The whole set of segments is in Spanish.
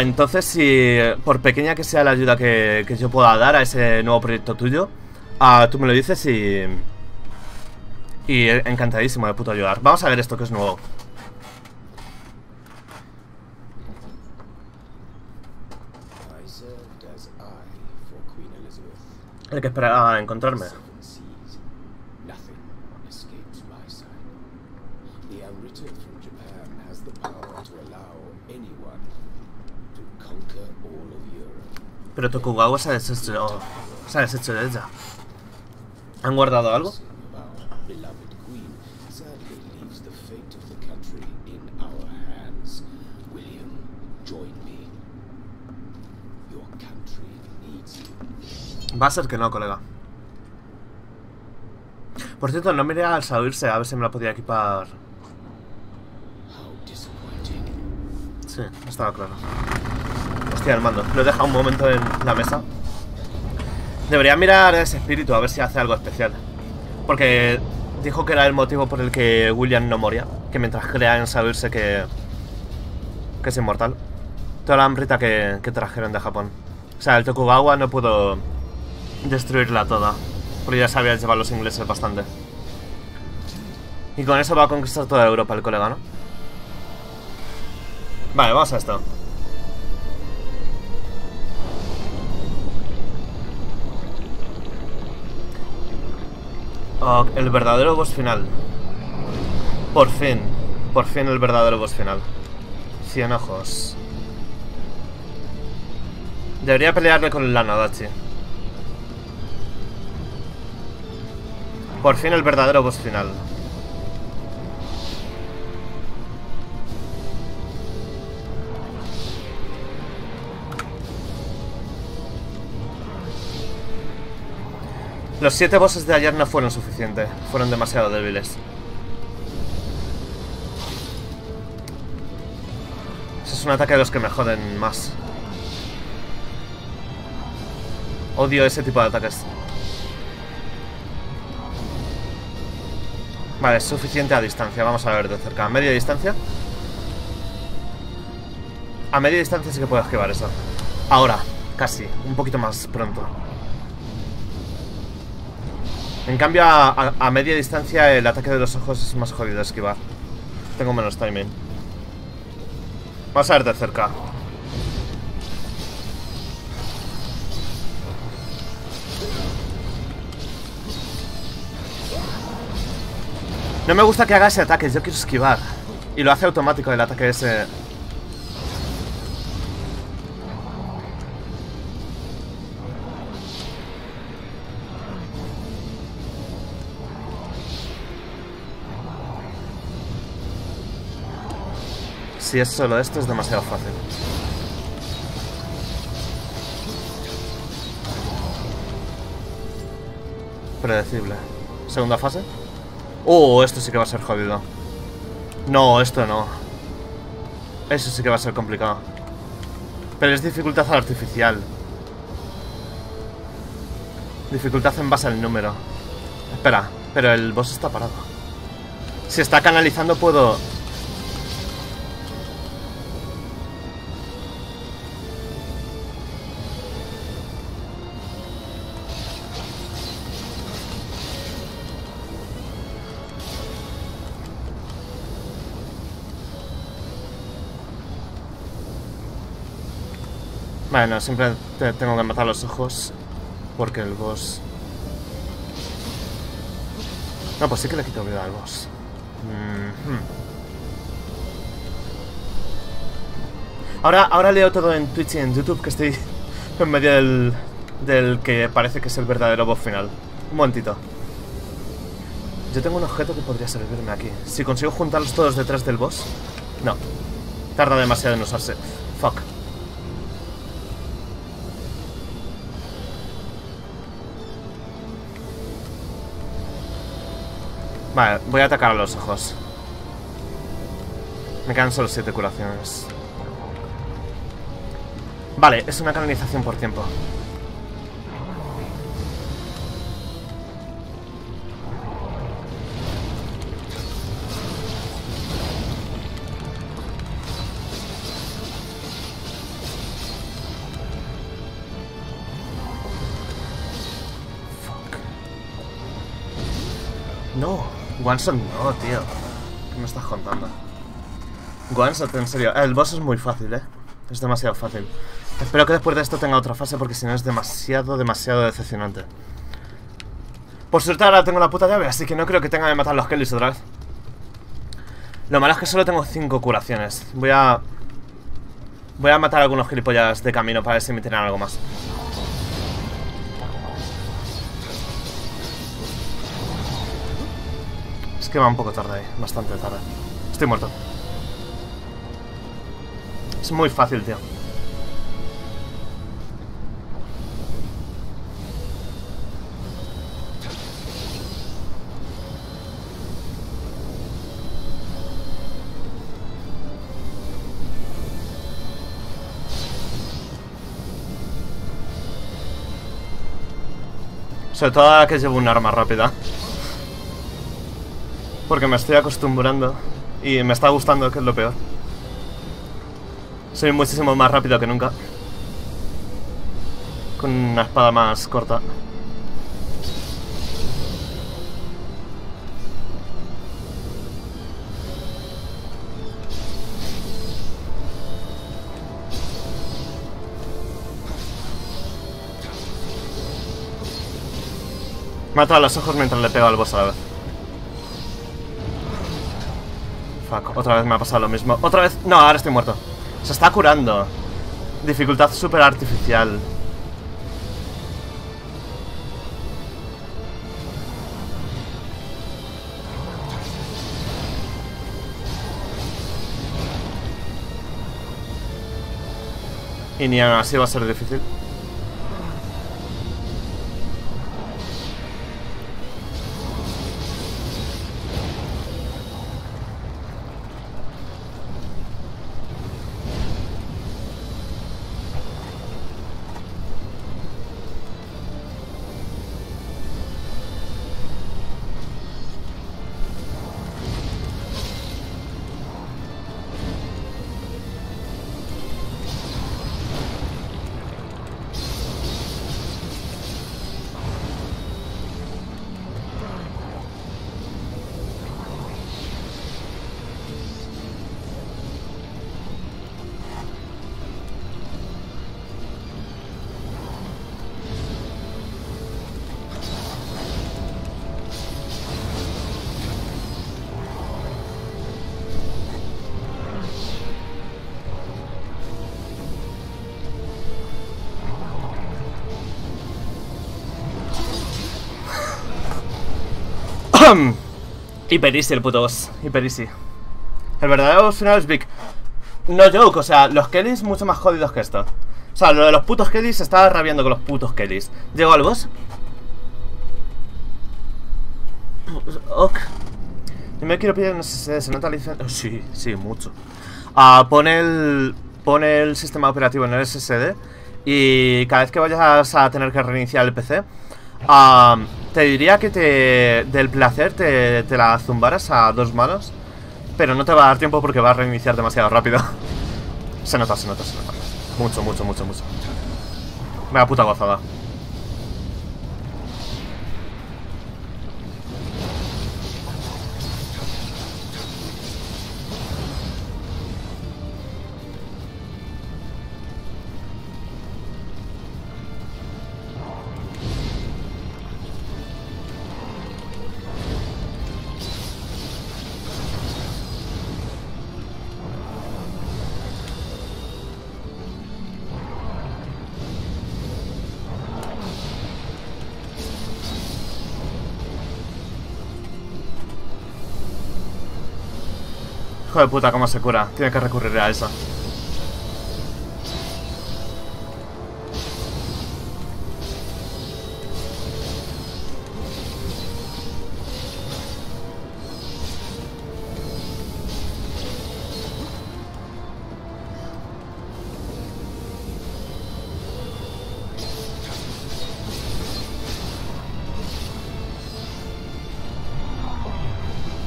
Entonces, si por pequeña que sea la ayuda que, yo pueda dar a ese nuevo proyecto tuyo, ah, tú me lo dices y... Y encantadísimo de puto ayudar. Vamos a ver esto que es nuevo. Hay que esperar a encontrarme. Pero Tokugawa se ha deshecho, se ha deshecho de ella. ¿Han guardado algo? Va a ser que no, colega. Por cierto, no miré al salirse a ver si me la podía equipar. Sí, estaba claro. Hostia, el mando. Lo he dejado un momento en la mesa. Debería mirar ese espíritu a ver si hace algo especial. Porque dijo que era el motivo por el que William no moría. Que mientras crea en saberse que. que es inmortal. Toda la hambrita que, trajeron de Japón. O sea, el Tokugawa no pudo destruirla toda. Porque ya sabían llevar los ingleses bastante. Y con eso va a conquistar toda Europa el colega, ¿no? Vale, vamos a esto. El verdadero boss final. Por fin. Por fin el verdadero boss final. Cien ojos. Debería pelearle con el Lanadachi. Por fin el verdadero boss final. Los siete bosses de ayer no fueron suficientes, fueron demasiado débiles. Ese es un ataque de los que me joden más. Odio ese tipo de ataques. Vale, suficiente a distancia. Vamos a ver de cerca. ¿A media distancia? A media distancia sí que puedo esquivar eso. Ahora, casi. Un poquito más pronto. En cambio, a, a- media distancia el ataque de los ojos es más jodido de esquivar. Tengo menos timing. Vamos a ver de cerca. No me gusta que haga ese ataque, yo quiero esquivar. Y lo hace automático el ataque ese. Si es solo esto, es demasiado fácil. Predecible. Segunda fase. Oh, esto sí que va a ser jodido. No, esto no. Eso sí que va a ser complicado. Pero es dificultad artificial. Dificultad en base al número. Espera, pero el boss está parado. Si está canalizando puedo... Bueno, siempre te- tengo que matar los ojos porque el boss... No, pues sí que le quito vida al boss. Ahora, ahora leo todo en Twitch y en YouTube que estoy en medio del, del que parece que es el verdadero boss final. Un momentito. Yo tengo un objeto que podría servirme aquí. Si consigo juntarlos todos detrás del boss... No. Tarda demasiado en usarse. Fuck. Vale, voy a atacar a los ojos. Me quedan solo 7 curaciones. Vale, es una canonización por tiempo. No shot no, tío. ¿Qué me estás contando? Shot, en serio. El boss es muy fácil, eh. Es demasiado fácil. Espero que después de esto tenga otra fase porque si no es demasiado, demasiado decepcionante. Por suerte ahora tengo la puta llave, así que no creo que tenga que matar los Kellys otra vez. Lo malo es que solo tengo 5 curaciones. Voy a... Voy a matar a algunos gilipollas de camino para ver si me tiran algo más. Es que va un poco tarde bastante tarde. Estoy muerto. Es muy fácil, tío. Sobre todo que llevo un arma rápida. Porque me estoy acostumbrando. Y me está gustando, que es lo peor. Soy muchísimo más rápido que nunca. Con una espada más corta. Mata a los ojos mientras le pego al boss a la vez. Fuck, otra vez me ha pasado lo mismo. Otra vez... No, ahora estoy muerto. Se está curando. Dificultad súper artificial. Y ni aún así va a ser difícil. Hyper easy el puto boss. Hyper easy. El verdadero boss final es Big. No joke, o sea, los Kellys mucho más jodidos que esto. O sea, lo de los putos Kellys estaba rabiando con los putos Kellys. ¿Llego al boss? Ok. Yo me quiero pedir, no sé, se nota licencia. Oh, sí, sí, mucho. Ah, pone el. Pone el sistema operativo en el SSD. Y cada vez que vayas a tener que reiniciar el PC. Ah, te diría que te del placer te, te, la zumbaras a dos manos, pero no te va a dar tiempo porque va a reiniciar demasiado rápido. se nota, se nota, se nota. Mucho, mucho, mucho, mucho. Venga, puta gozada. Hijo de puta, cómo se cura. Tiene que recurrir a eso.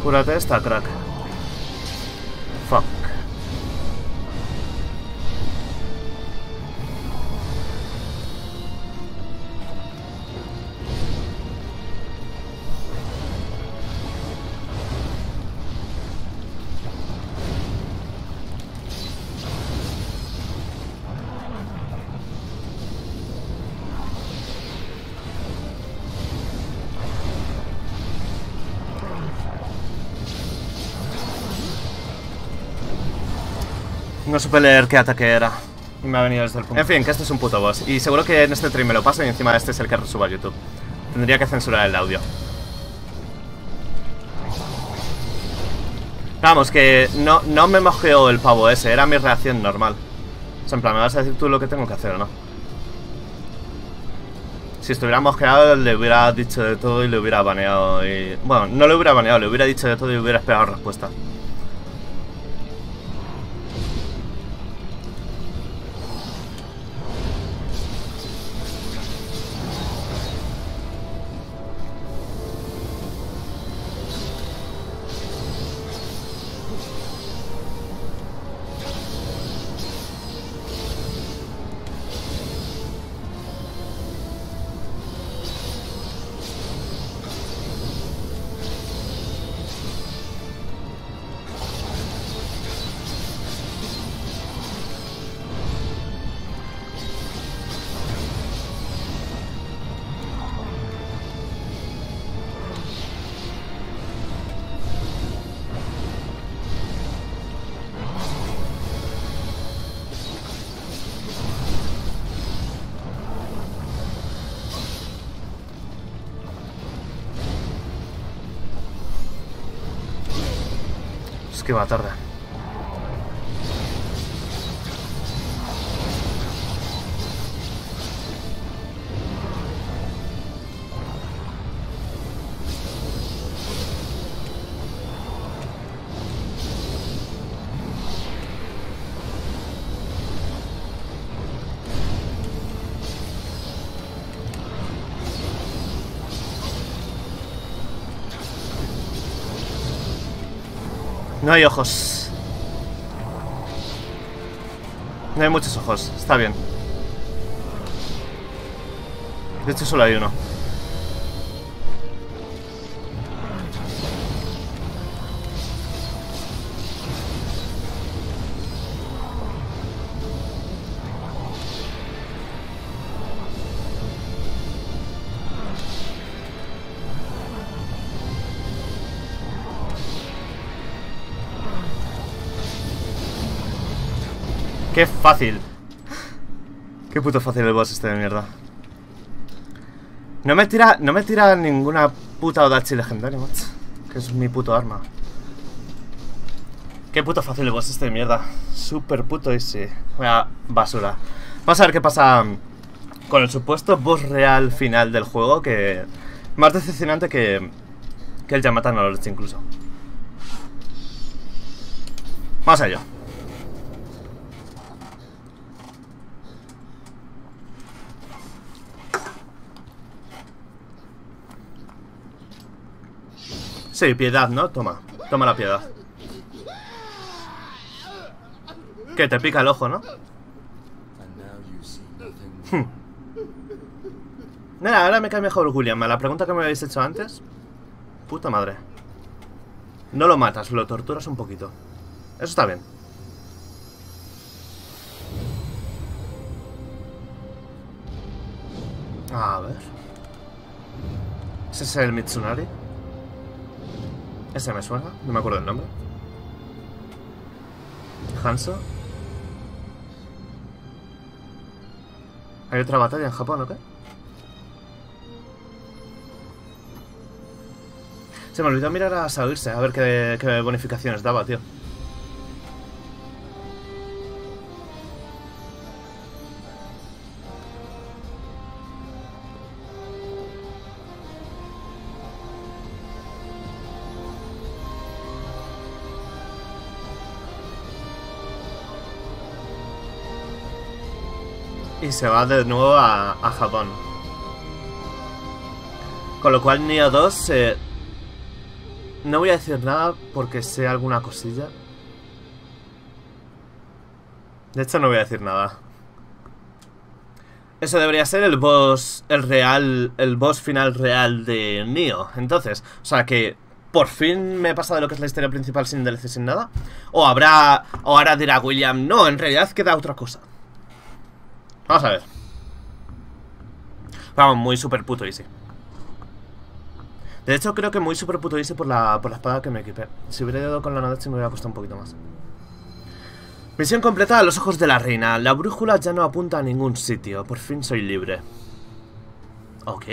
Cúrate esta, crack. No supe leer qué ataque era. Y me ha venido desde el punto. En fin, que este es un puto boss. Y seguro que en este stream me lo paso y encima este es el que subo a YouTube. Tendría que censurar el audio. Vamos, que no, no me mojeó el pavo ese, era mi reacción normal. O sea, en plan, ¿me vas a decir tú lo que tengo que hacer o no? Si estuviera mosqueado le hubiera dicho de todo y le hubiera baneado y... Bueno, no le hubiera baneado, le hubiera dicho de todo y hubiera esperado respuesta. Que va tarde. No hay ojos. No hay muchos ojos, está bien. De hecho solo hay uno. Qué fácil. Qué puto fácil el boss este de mierda. No me tira, no me tira ninguna puta Odachi legendaria, macho. Que es mi puto arma. Qué puto fácil el boss este de mierda. Super puto ese. Vaya basura. Vamos a ver qué pasa con el supuesto boss real final del juego. Que más decepcionante que, que el Yamata no lo incluso. Vamos a ello. Sí, piedad, ¿no? Toma, toma la piedad. Que te pica el ojo, ¿no? Nada, ahora me cae mejor William. La pregunta que me habéis hecho antes. Puta madre. No lo matas, lo torturas un poquito. Eso está bien. A ver. ¿Ese es el Mitsunari? Ese me suena, no me acuerdo el nombre. Hanso. ¿Hay otra batalla en Japón o qué? Se me olvidó mirar a Saoirse, a ver qué, qué bonificaciones daba, tío. Se va de nuevo a, Japón. Con lo cual Neo 2... Eh, no voy a decir nada porque sé alguna cosilla. De hecho no voy a decir nada. Eso debería ser el boss, el real, el boss final real de Neo. Entonces, o sea que por fin me he pasado de lo que es la historia principal sin DLC, sin nada. O habrá, o ahora dirá William, no, en realidad queda otra cosa. Vamos a ver. Vamos, muy super puto easy. De hecho, creo que muy super puto easy por la, por la espada que me equipé. Si hubiera ido con la Nadachi me hubiera costado un poquito más. Misión completada a los ojos de la reina. La brújula ya no apunta a ningún sitio. Por fin soy libre. Ok.